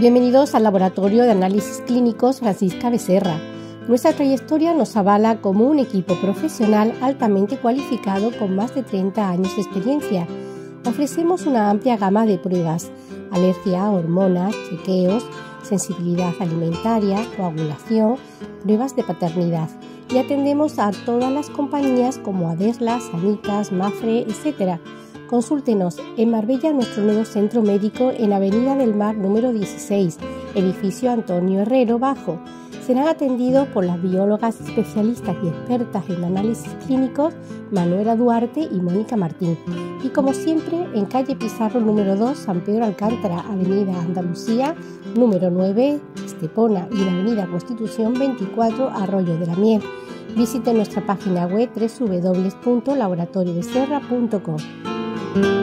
Bienvenidos al Laboratorio de Análisis Clínicos Francisca Becerra. Nuestra trayectoria nos avala como un equipo profesional altamente cualificado con más de 30 años de experiencia. Ofrecemos una amplia gama de pruebas, alergia, hormonas, chequeos, sensibilidad alimentaria, coagulación, pruebas de paternidad y atendemos a todas las compañías como Aderlas, Sanitas, Mafre, etc. Consúltenos en Marbella nuestro nuevo centro médico en Avenida del Mar número 16, edificio Antonio Herrero Bajo. Serán atendidos por las biólogas especialistas y expertas en análisis clínicos Manuela Duarte y Mónica Martín. Y como siempre, en calle Pizarro número 2, San Pedro Alcántara, Avenida Andalucía número 9, Estepona y la Avenida Constitución 24, Arroyo de la Miel. Visite nuestra página web www.laboratoriodeserra.com. Thank you.